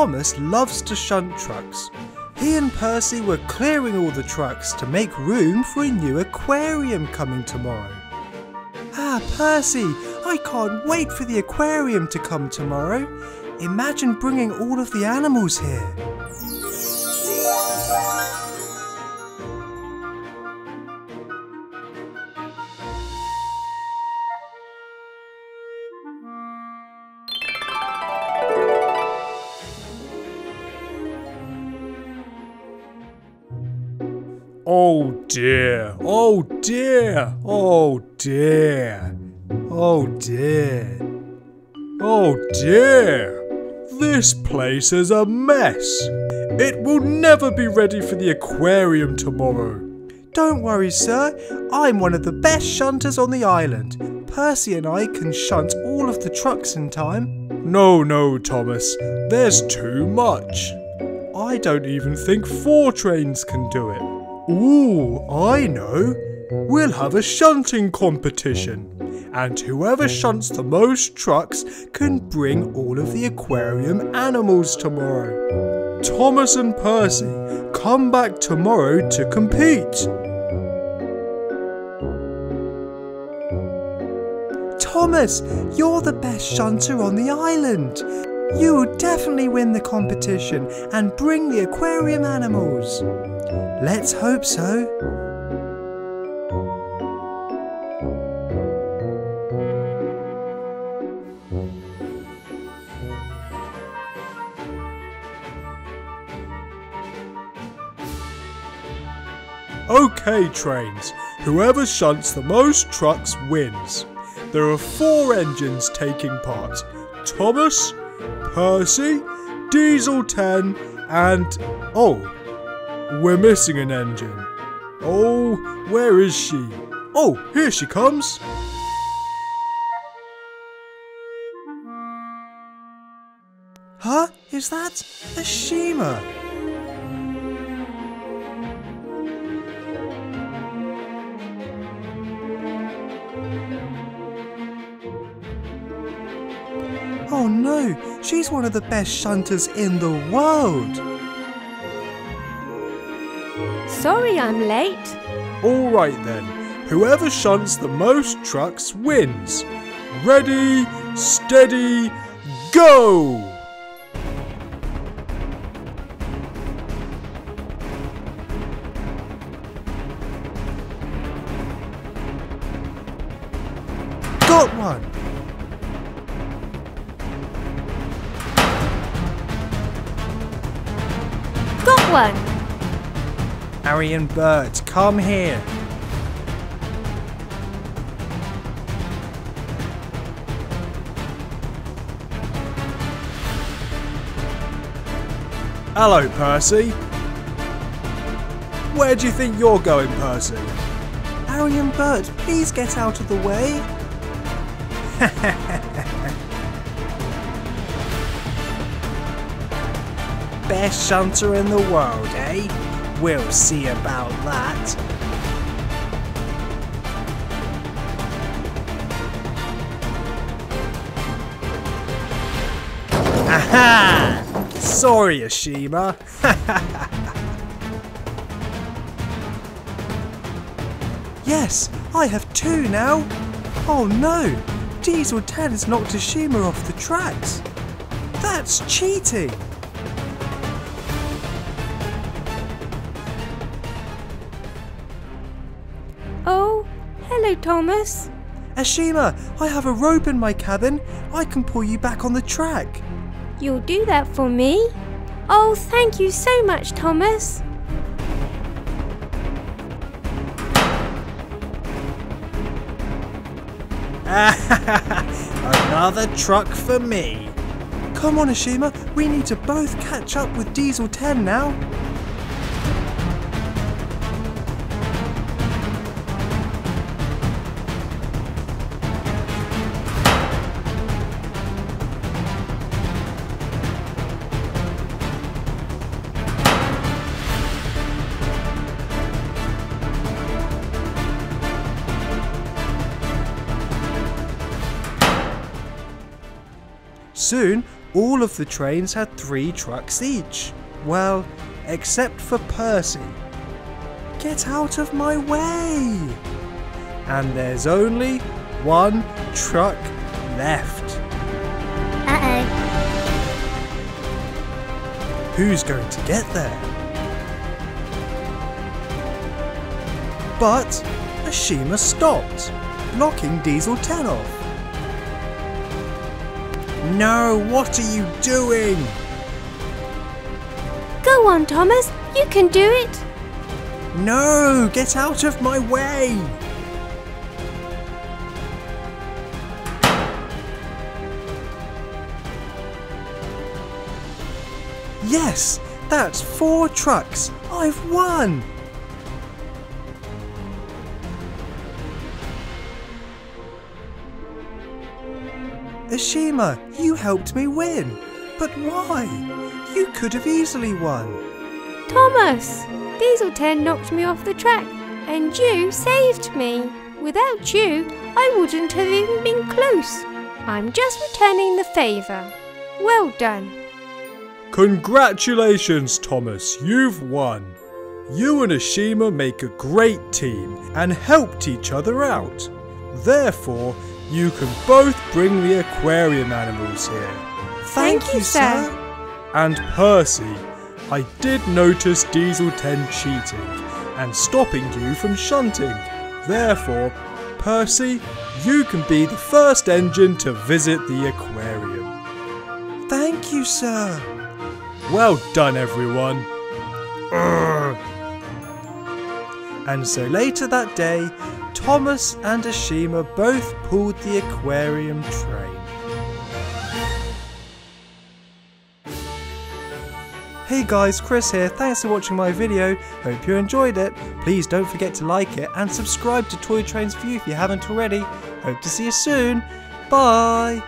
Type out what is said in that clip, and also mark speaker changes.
Speaker 1: Thomas loves to shunt trucks. He and Percy were clearing all the trucks to make room for a new aquarium coming tomorrow. Ah, Percy, I can't wait for the aquarium to come tomorrow. Imagine bringing all of the animals here. Oh dear, oh dear, oh dear, oh dear, oh dear. This place is a mess. It will never be ready for the aquarium tomorrow. Don't worry, sir. I'm one of the best shunters on the island. Percy and I can shunt all of the trucks in time. No, no, Thomas. There's too much. I don't even think four trains can do it. Ooh, I know. We'll have a shunting competition. And whoever shunts the most trucks can bring all of the aquarium animals tomorrow. Thomas and Percy, come back tomorrow to compete. Thomas, you're the best shunter on the island. You definitely win the competition and bring the aquarium animals. Let's hope so. Okay, trains. Whoever shunts the most trucks wins. There are four engines taking part Thomas, Percy, Diesel 10, and. Oh, we're missing an engine. Oh, where is she? Oh, here she comes. Huh? Is that Ashima? She's one of the best shunters in the world.
Speaker 2: Sorry I'm late.
Speaker 1: All right then, whoever shunts the most trucks wins. Ready, steady, go! One. Harry and Bert, come here. Hello, Percy. Where do you think you're going, Percy? Harry and Bert, please get out of the way. Best shunter in the world, eh? We'll see about that. Aha! Sorry, Ashima. yes, I have two now. Oh no! Diesel 10 has knocked Ashima off the tracks. That's cheating.
Speaker 2: Hello, Thomas.
Speaker 1: Ashima, I have a rope in my cabin. I can pull you back on the track.
Speaker 2: You'll do that for me? Oh, thank you so much, Thomas.
Speaker 1: Another truck for me. Come on, Ashima. We need to both catch up with Diesel 10 now. Soon, all of the trains had three trucks each. Well, except for Percy. Get out of my way! And there's only one truck left.
Speaker 2: Uh-oh.
Speaker 1: Who's going to get there? But Ashima stopped, blocking Diesel 10 off. No, what are you doing?
Speaker 2: Go on, Thomas. You can do it.
Speaker 1: No, get out of my way! Yes, that's four trucks. I've won! Ashima, you helped me win. But why? You could have easily won.
Speaker 2: Thomas, Diesel 10 knocked me off the track and you saved me. Without you, I wouldn't have even been close. I'm just returning the favour. Well done.
Speaker 1: Congratulations, Thomas, you've won. You and Ashima make a great team and helped each other out. Therefore, you can both bring the aquarium animals here.
Speaker 2: Thank you, sir.
Speaker 1: And Percy, I did notice Diesel 10 cheating and stopping you from shunting. Therefore, Percy, you can be the first engine to visit the aquarium. Thank you, sir. Well done, everyone. Urgh. And so later that day, Thomas and Ashima both pulled the aquarium train. Hey guys, Chris here. Thanks for watching my video. Hope you enjoyed it. Please don't forget to like it and subscribe to Toy Trains 4u if you haven't already. Hope to see you soon. Bye.